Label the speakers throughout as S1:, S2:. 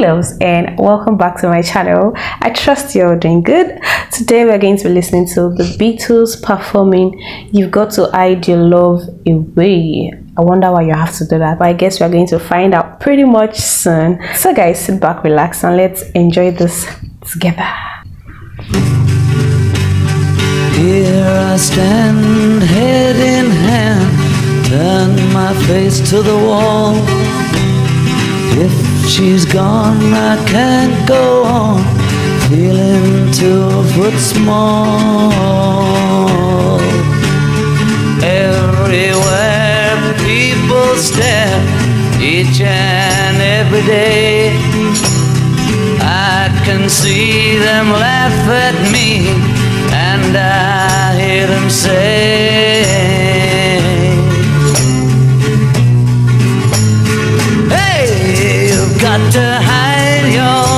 S1: loves and welcome back to my channel. I trust you're doing good. Today we're going to be listening to the beatles performing you've got to hide your love away. I wonder why you have to do that but i guess we're going to find out pretty much soon. So guys sit back relax and let's enjoy this together.
S2: Here i stand head in hand turn my face to the wall. If she's gone, I can't go on feeling two foot small. Everywhere people stare, each and every day. I can see them laugh at me, and I hear them say. Your.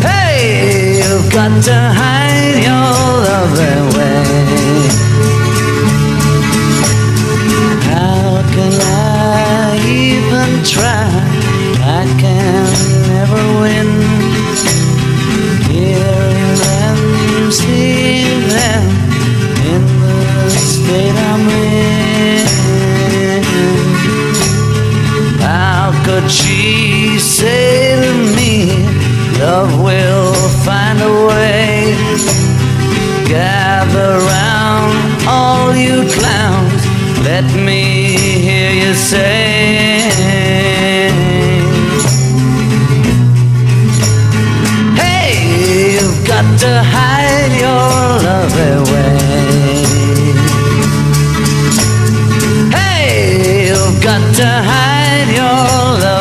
S2: Hey, you've got to hide your love will find a way? Gather round, all you clowns, let me hear you say. Hey, you've got to hide your love away. Hey, you've got to hide your love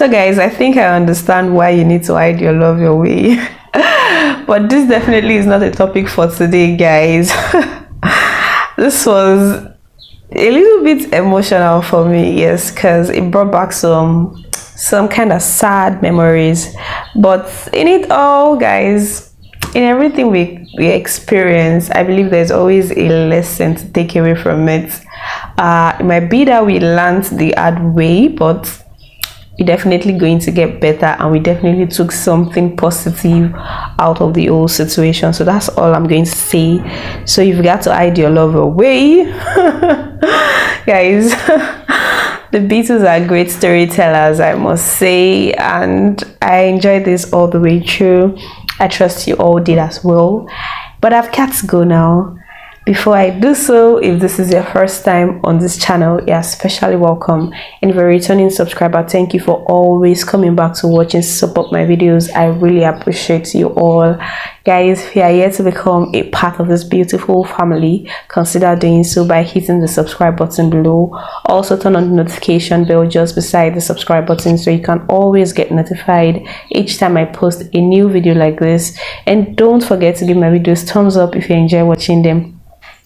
S1: So, guys, I think I understand why you need to hide your love your way. but this definitely is not a topic for today, guys. this was a little bit emotional for me, yes, because it brought back some some kind of sad memories. But in it all, guys, in everything we, we experience, I believe there's always a lesson to take away from it. Uh, it might be that we learned the hard way, but we're definitely going to get better and we definitely took something positive out of the whole situation. So that's all i'm going to say. So you've got to hide your love away guys the beatles are great storytellers i must say. And i enjoyed this all the way through. I trust you all did as well. But i've got to go now before I do so, if this is your first time on this channel, you're especially welcome. And if you're a returning subscriber, thank you for always coming back to watch and support my videos. I really appreciate you all. Guys, if you are yet to become a part of this beautiful family, consider doing so by hitting the subscribe button below. Also turn on the notification bell just beside the subscribe button so you can always get notified each time I post a new video like this. And don't forget to give my videos thumbs up if you enjoy watching them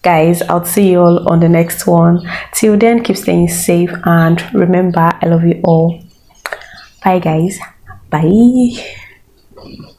S1: guys i'll see you all on the next one. Till then keep staying safe and remember i love you all. Bye guys. Bye